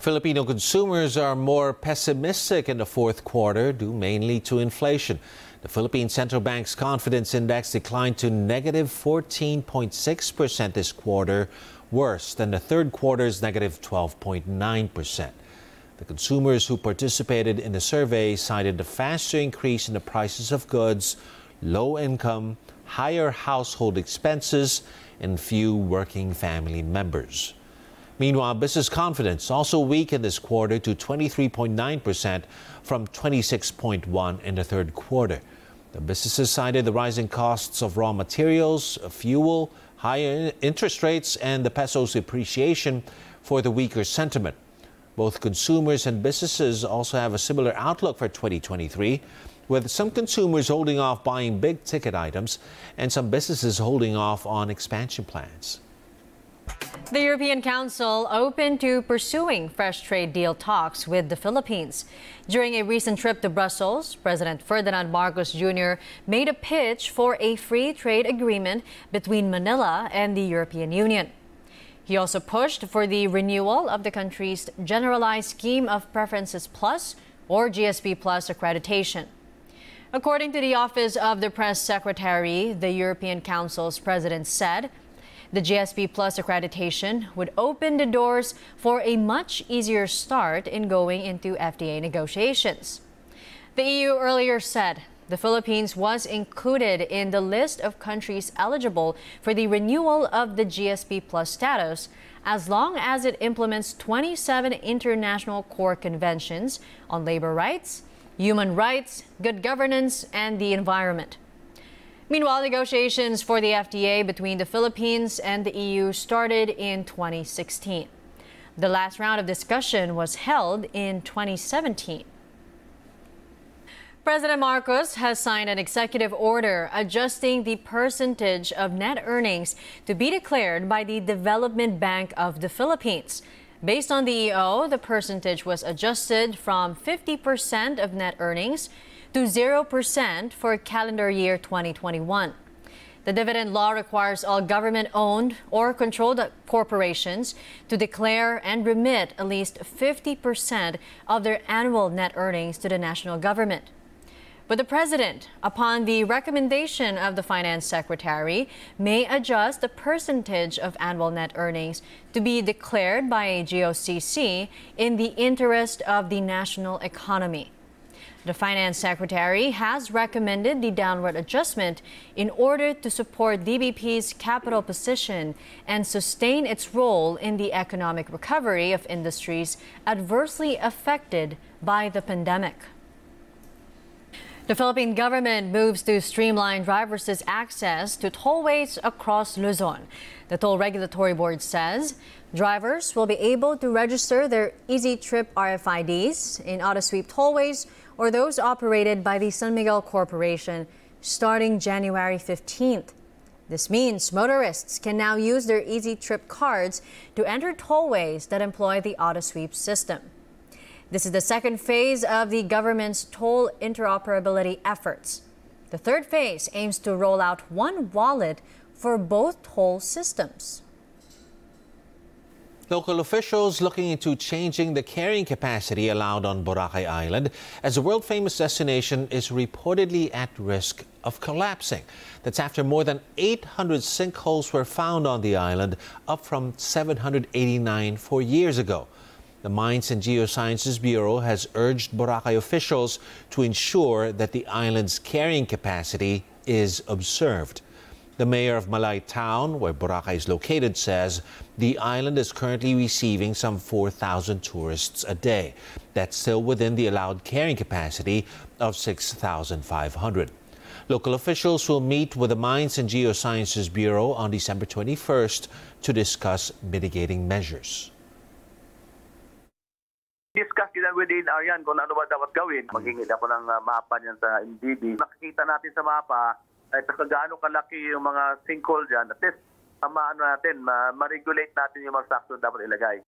Filipino consumers are more pessimistic in the fourth quarter due mainly to inflation. The Philippine Central Bank's confidence index declined to negative 14.6% this quarter, worse than the third quarter's negative 12.9%. The consumers who participated in the survey cited the faster increase in the prices of goods, low income, higher household expenses, and few working family members. Meanwhile, business confidence also weakened this quarter to 23.9% from 26.1 in the third quarter. The businesses cited the rising costs of raw materials, fuel, higher interest rates, and the peso's appreciation for the weaker sentiment. Both consumers and businesses also have a similar outlook for 2023, with some consumers holding off buying big ticket items and some businesses holding off on expansion plans. The European Council open to pursuing fresh trade deal talks with the Philippines. During a recent trip to Brussels, President Ferdinand Marcos Jr. made a pitch for a free trade agreement between Manila and the European Union. He also pushed for the renewal of the country's Generalized Scheme of Preferences Plus or GSP Plus accreditation. According to the Office of the Press Secretary, the European Council's president said the GSP Plus accreditation would open the doors for a much easier start in going into FTA negotiations. The EU earlier said the Philippines was included in the list of countries eligible for the renewal of the GSP Plus status as long as it implements 27 international core conventions on labor rights, human rights, good governance, and the environment. Meanwhile, negotiations for the FTA between the Philippines and the EU started in 2016. The last round of discussion was held in 2017. President Marcos has signed an executive order adjusting the percentage of net earnings to be declared by the Development Bank of the Philippines. Based on the EO, the percentage was adjusted from 50% of net earnings to 0% for calendar year 2021. The dividend law requires all government owned or controlled corporations to declare and remit at least 50% of their annual net earnings to the national government. But the president, upon the recommendation of the finance secretary, may adjust the percentage of annual net earnings to be declared by a GOCC in the interest of the national economy. The finance secretary has recommended the downward adjustment in order to support DBP's capital position and sustain its role in the economic recovery of industries adversely affected by the pandemic. The Philippine government moves to streamline drivers' access to tollways across Luzon. The Toll Regulatory Board says drivers will be able to register their Easy Trip RFIDs in AutoSweep tollways or those operated by the San Miguel Corporation starting January 15th. This means motorists can now use their Easy Trip cards to enter tollways that employ the AutoSweep system. This is the second phase of the government's toll interoperability efforts. The third phase aims to roll out one wallet for both toll systems. Local officials looking into changing the carrying capacity allowed on Boracay Island as the world famous destination is reportedly at risk of collapsing. That's after more than 800 sinkholes were found on the island, up from 789 four years ago. The Mines and Geosciences Bureau has urged Boracay officials to ensure that the island's carrying capacity is observed. The mayor of Malay Town, where Boracay is located, says the island is currently receiving some 4,000 tourists a day. That's still within the allowed carrying capacity of 6,500. Local officials will meet with the Mines and Geosciences Bureau on December 21st to discuss mitigating measures. Discuss din within Aryan kung ano ba dapat gawin. Maghingi ako ng uh, mapa niyan sa MDB. Makikita natin sa mapa ay gaano kalaki yung mga sinkhole dyan. At least, ma, ano natin, ma-regulate natin yung mga sakto dapat ilagay.